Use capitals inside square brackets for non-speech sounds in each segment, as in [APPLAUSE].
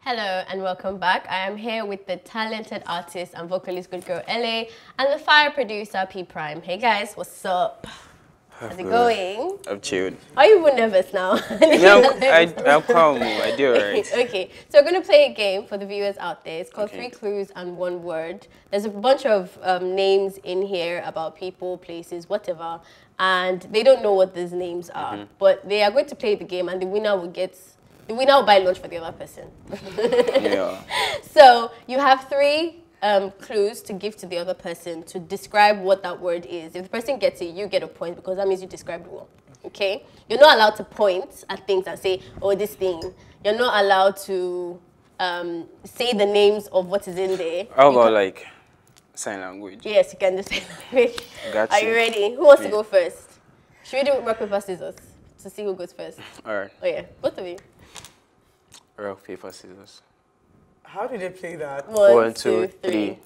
Hello and welcome back. I am here with the talented artist and vocalist Good Girl LA and the fire producer P Prime. Hey guys, what's up? How's it going? I'm chilled. Are you nervous now? [LAUGHS] no, I, I'm calm. I do alright. [LAUGHS] okay, so we're going to play a game for the viewers out there. It's called Okay. Three Clues and One Word. There's a bunch of um, names in here about people, places, whatever, and they don't know what these names are. Mm-hmm. But they are going to play the game, and the winner will get the winner will buy lunch for the other person. Yeah. [LAUGHS] So you have three um, clues to give to the other person to describe what that word is. If the person gets it, you get a point because that means you described it well. Okay? You're not allowed to point at things and say, oh, this thing. You're not allowed to um, say the names of what is in there. How about like sign language? Yes, you can do sign language. Got Are you. ready? Who wants to go first? Should we do rock, paper, scissors to see who goes first? Alright. Oh, yeah. Both of you. Rock, paper, scissors. How did they play that? One, One, two, three.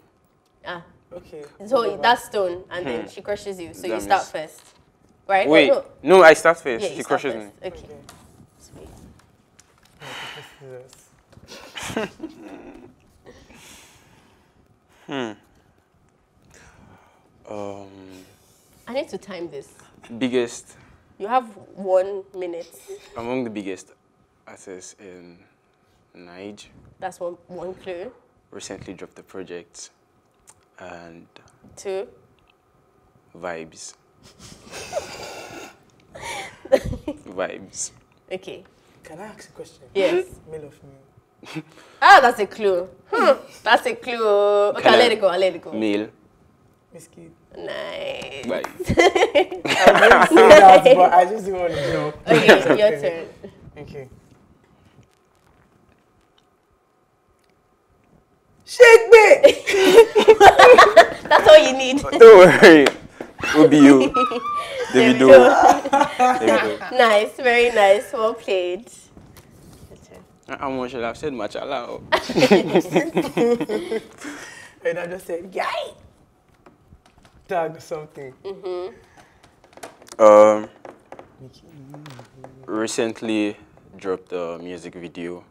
Ah. Okay. So that's stone, and then she crushes you. So you start means- first, right? Oh, Wait. no. No, I start first. Yeah, he you start crushes me. first. Okay. Okay. Sweet. Yes. [LAUGHS] Um, I need to time this. biggest You have one minute. among the biggest artists in Niger That's one one clue. recently dropped the project and Two. vibes. [LAUGHS] vibes. Okay. Can I ask a question? Yes. Male or female? ah, that's a clue. Hmm. That's a clue. Okay, Can I'll I- let it go. I'll let it go. Male. Wizkid. Nice. Vibes. [LAUGHS] [LAUGHS] I didn't say that, but I just didn't want to joke. Okay, your turn. Okay. Shake [LAUGHS] me! That's all you need. Don't worry. It will be you. [LAUGHS] Davido. [LAUGHS] Davido. nice, very nice. Well played. Your turn. How much should I have said much aloud? And I just said, yay! Tag something. Um, recently dropped a music video.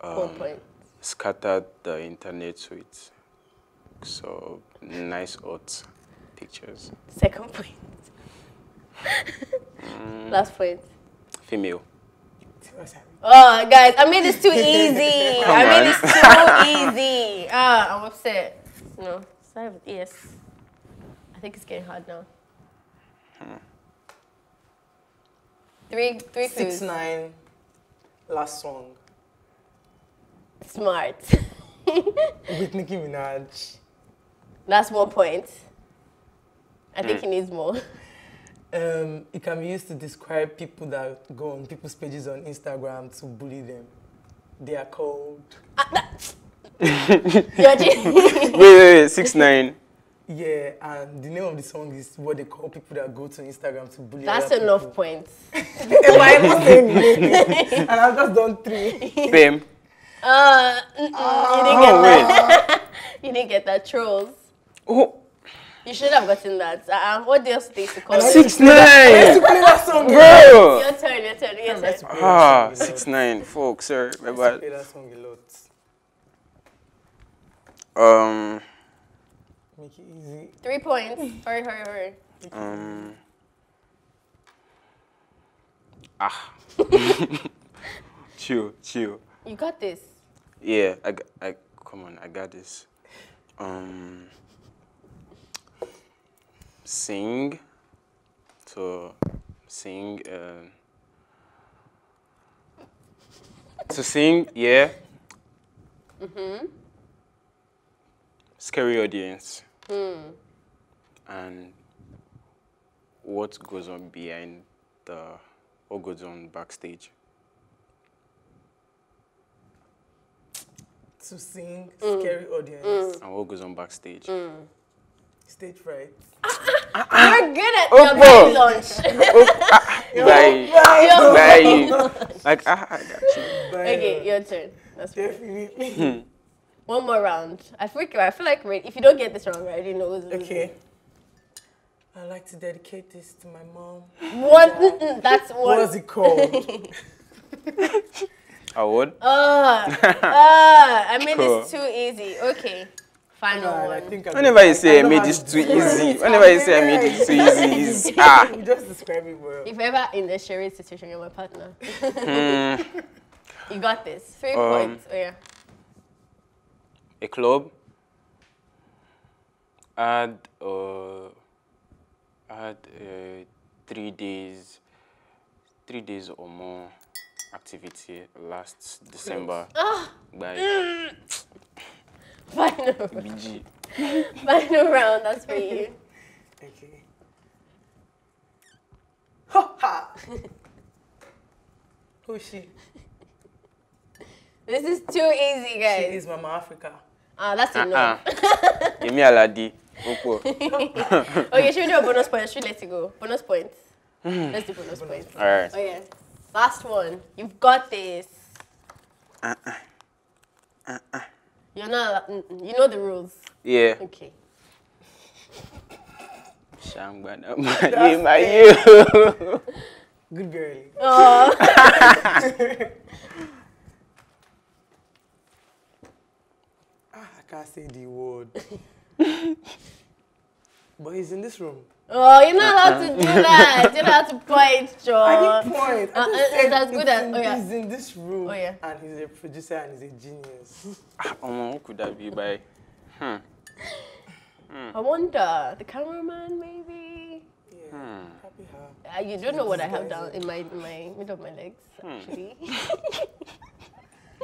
One Um, point. Scattered the internet with so nice art pictures. Second point. Last point. Female. Oh, guys, I made this too easy. [LAUGHS] I Come made this too easy. [LAUGHS] Ah, I'm upset. No, start with yes. I think it's getting hard now. Three, three Six clues. nine. Last song Smart. [LAUGHS] with Nicki Minaj. That's one point. I think he needs more. Um, it can be used to describe people that go on people's pages on Instagram to bully them. They are called. You're [LAUGHS] joking. wait, wait, wait, six nine. Yeah, and the name of the song is what they call people that go to Instagram to bully. That's other enough people. points. [LAUGHS] Am saying it? And I've just done three. Fame. Uh, you didn't Oh get wait. that. [LAUGHS] you didn't get that. Trolls. Oh, You should have gotten that. Uh, what else they used to call it? six nine. Play that song. Bro. Your turn, your turn, your turn. Ah, six nine. Folks, sir. My I bad. play that song a lot. Um, Make it easy. Three points. Hurry, hurry, hurry. um. Ah. [LAUGHS] chill, chill. You got this. Yeah, I, I, come on, I got this. Um, sing. So, sing. Uh, to sing, yeah. Mm-hmm. Scary audience. And what goes on behind the, what goes on backstage. To sing, Mm. scary audience, mm. And what goes on backstage. Mm. stage fright. Ah, You're good at your bro. game launch. Like, like, like, ah, I got you. okay, your turn. That's. Definitely. Hmm. [LAUGHS] One more round. I feel, I feel like if you don't get this wrong, I already know who's losing. okay. I'd like to dedicate this to my mom. What? that's one. What was it called? [LAUGHS] [LAUGHS] Award? Uh, [LAUGHS] uh, I made Cool. this too easy. Okay. Final Alright, I one. think I'm- Whenever you say I know made how this too easy, whenever you say I made it too easy, it's [LAUGHS] ah. You just describe it well. If ever in a sharing situation, you're my partner. Hmm, [LAUGHS] you got this. Three Um, points. Oh, yeah. a club. Add uh, add uh, three days, three days or more activity last December Ah, by final, BG. final round. That's for you. Okay. Ha ha! [LAUGHS] Who's she? This is too easy, She guys. is Mama Africa. Ah, that's enough. Yemi Alade. Opo. [LAUGHS] Okay, should we do a bonus point? or Should we let it go? Bonus points. Let's do bonus points. All right. Oh yeah. Last one. You've got this. You're not. mm, mm, You know the rules. Yeah. Okay. Shangbana. Maye, maye. Good girl. Oh. [LAUGHS] [LAUGHS] Ah, I can't say the word. [LAUGHS] but he's in this room. oh, you're not allowed to do that. You're not allowed to point, I John. didn't point. I Uh, just uh, said that's good as- in- oh, yeah. He's in this room. Oh, yeah. And he's a producer and he's a genius. [LAUGHS] Ah, Omo, who could that be by? Hmm. I wonder. The cameraman, maybe. Yeah. Hmm. Happy her. Uh, you don't know what I have down in my in my middle of my legs, Hmm. actually. [LAUGHS]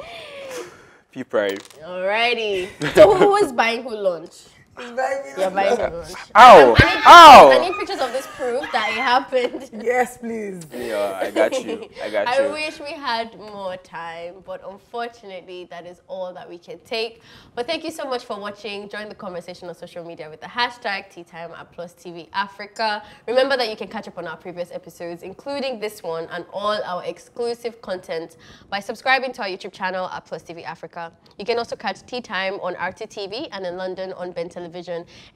[LAUGHS] P Prime. Alrighty. So who was buying who lunch? He's buying me You're lunch. buying who lunch. Ow! I need, I Ow! need pictures of this proof that it happened. Yes, please. Yeah, I got you. I got [LAUGHS] I you. wish we had more time, but unfortunately, that is all that we can take. But thank you so much for watching. Join the conversation on social media with the hashtag Tea Time at Plus TV Africa. Remember that you can catch up on our previous episodes, including this one and all our exclusive content by subscribing to our YouTube channel at Plus TV Africa. You can also catch Tea Time on RTTV and in London on Ben Television.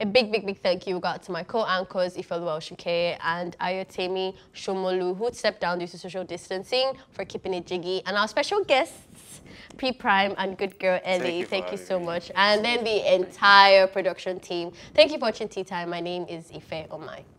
A big, big, big thank you got to my co-anchors Ifeoluwa Osunkeye and Ayotemi Shomolu, who stepped down due to social distancing for keeping it jiggy, and our special guests, P Prime and Good Girl LA. you Thank you so much, and then the entire production team. Thank you for watching Tea Time. My name is Ife Omai.